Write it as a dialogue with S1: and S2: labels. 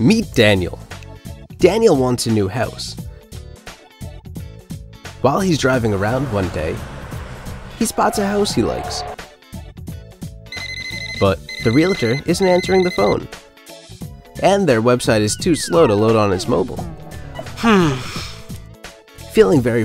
S1: Meet Daniel. Daniel wants a new house. While he's driving around one day, he spots a house he likes. But the realtor isn't answering the phone. And their website is too slow to load on his mobile. Hmm. Feeling very